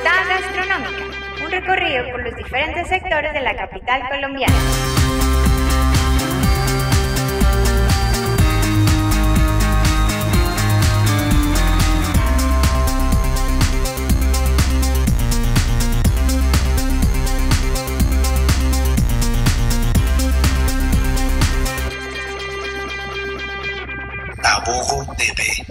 Gastronómica, un recorrido por los diferentes sectores de la capital colombiana. Abogo TV.